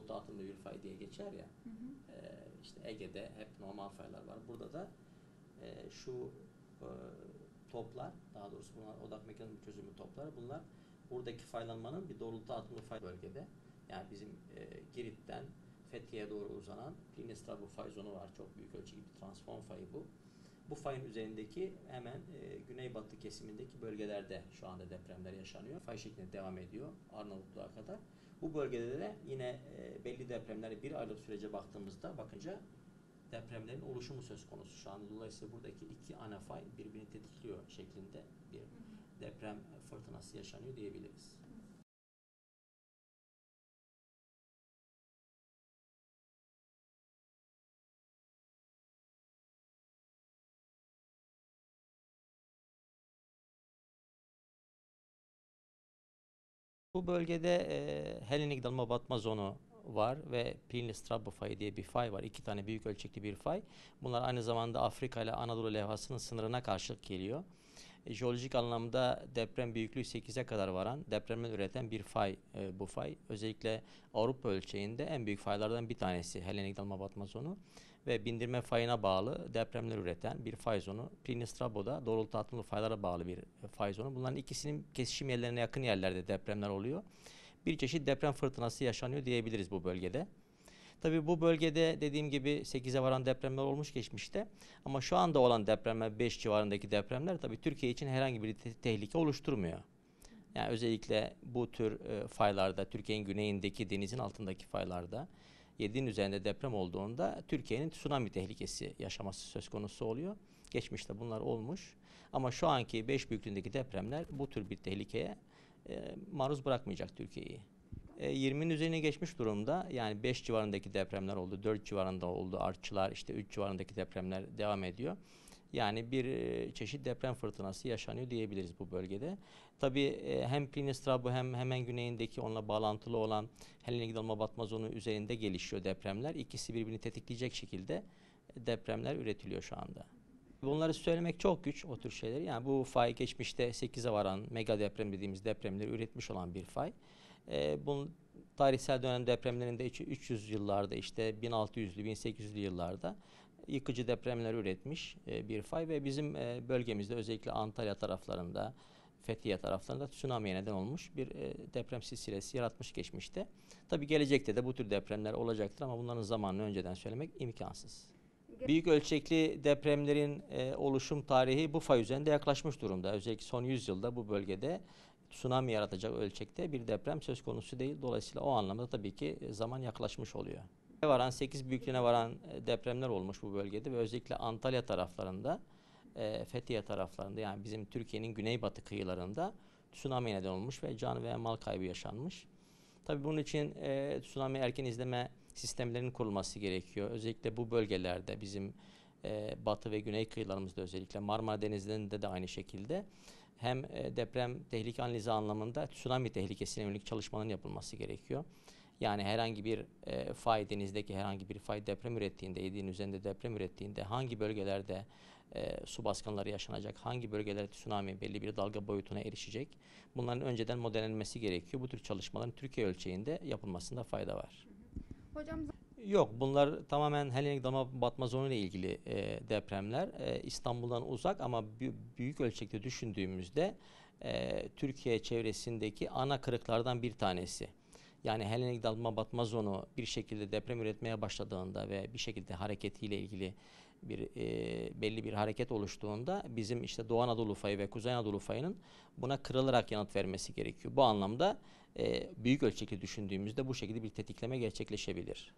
doğrultu atımlı bir fay diye geçer ya. Ee, işte Ege'de hep normal faylar var. Burada da e, şu e, toplar, daha doğrusu bunlar odak mekanizma çözümü topları. Bunlar buradaki faylanmanın bir doğrultu atımlı fay bölgede. Yani bizim e, Girit'ten Fethiye'ye doğru uzanan Plinistrabo fay zonu var. Çok büyük ölçekli bir transform fayı bu. Bu fayın üzerindeki hemen e, güneybatı kesimindeki bölgelerde şu anda depremler yaşanıyor. Fay şeklinde devam ediyor Arnavutluğa kadar. Bu bölgede de yine e, belli depremler bir aylık sürece baktığımızda bakınca depremlerin oluşumu söz konusu şu anda. Dolayısıyla buradaki iki ana fay birbirini tetikliyor şeklinde bir deprem fırtınası yaşanıyor diyebiliriz. Bu bölgede e, Helenik dalma batma zonu var ve Plinlistrabo fayı diye bir fay var. İki tane büyük ölçekli bir fay. Bunlar aynı zamanda Afrika ile Anadolu levhasının sınırına karşılık geliyor. E, jeolojik anlamda deprem büyüklüğü 8'e kadar varan depremler üreten bir fay e, bu fay. Özellikle Avrupa ölçeğinde en büyük faylardan bir tanesi Helenik dalma batma zonu ve bindirme fayına bağlı depremler üreten bir fay zonu. Plinistrabo'da doğrultu atımlı faylara bağlı bir fay zonu. Bunların ikisinin kesişim yerlerine yakın yerlerde depremler oluyor. Bir çeşit deprem fırtınası yaşanıyor diyebiliriz bu bölgede. Tabii bu bölgede dediğim gibi 8'e varan depremler olmuş geçmişte. Ama şu anda olan depremler 5 civarındaki depremler tabii Türkiye için herhangi bir te- tehlike oluşturmuyor. Yani özellikle bu tür e, faylarda, Türkiye'nin güneyindeki denizin altındaki faylarda 7'nin üzerinde deprem olduğunda Türkiye'nin tsunami tehlikesi yaşaması söz konusu oluyor. Geçmişte bunlar olmuş. Ama şu anki 5 büyüklüğündeki depremler bu tür bir tehlikeye e, maruz bırakmayacak Türkiye'yi. E, 20'nin üzerine geçmiş durumda. Yani 5 civarındaki depremler oldu, 4 civarında oldu, artçılar işte 3 civarındaki depremler devam ediyor. Yani bir e, çeşit deprem fırtınası yaşanıyor diyebiliriz bu bölgede. Tabii e, hem Plinistrabo hem hemen güneyindeki onunla bağlantılı olan Helenik dalma batma üzerinde gelişiyor depremler. İkisi birbirini tetikleyecek şekilde e, depremler üretiliyor şu anda. Bunları söylemek çok güç o tür şeyleri. Yani bu fay geçmişte 8'e varan mega deprem dediğimiz depremleri üretmiş olan bir fay. Ee, bunun tarihsel dönem depremlerinde üç- 300 yıllarda işte 1600'lü 1800'lü yıllarda yıkıcı depremler üretmiş e, bir fay ve bizim e, bölgemizde özellikle Antalya taraflarında Fethiye taraflarında tsunami'ye neden olmuş bir e, deprem silsilesi yaratmış geçmişte. Tabii gelecekte de bu tür depremler olacaktır ama bunların zamanını önceden söylemek imkansız. Büyük ölçekli depremlerin oluşum tarihi bu fay üzerinde yaklaşmış durumda. Özellikle son 100 yılda bu bölgede tsunami yaratacak ölçekte bir deprem söz konusu değil. Dolayısıyla o anlamda tabii ki zaman yaklaşmış oluyor. Varan 8 büyüklüğüne varan e, depremler olmuş bu bölgede ve özellikle Antalya taraflarında, e, Fethiye taraflarında yani bizim Türkiye'nin güneybatı kıyılarında tsunami neden olmuş ve can ve mal kaybı yaşanmış. Tabii bunun için e, tsunami erken izleme sistemlerinin kurulması gerekiyor. Özellikle bu bölgelerde bizim batı ve güney kıyılarımızda özellikle Marmara Denizi'nde de aynı şekilde hem deprem tehlike analizi anlamında tsunami tehlikesine yönelik çalışmaların yapılması gerekiyor. Yani herhangi bir e, fay denizdeki herhangi bir fay deprem ürettiğinde, yediğin üzerinde deprem ürettiğinde hangi bölgelerde e, su baskınları yaşanacak, hangi bölgelerde tsunami belli bir dalga boyutuna erişecek bunların önceden modellenmesi gerekiyor. Bu tür çalışmaların Türkiye ölçeğinde yapılmasında fayda var. Hocam Yok bunlar tamamen Helenik Dama batma zonu ile ilgili e, depremler. E, İstanbul'dan uzak ama bü- büyük ölçekte düşündüğümüzde e, Türkiye çevresindeki ana kırıklardan bir tanesi. Yani Helenik dalma batma zonu bir şekilde deprem üretmeye başladığında ve bir şekilde hareketiyle ilgili bir e, belli bir hareket oluştuğunda bizim işte Doğu Anadolu fayı ve Kuzey Anadolu fayının buna kırılarak yanıt vermesi gerekiyor. Bu anlamda e, büyük ölçekli düşündüğümüzde bu şekilde bir tetikleme gerçekleşebilir.